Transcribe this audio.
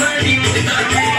Thank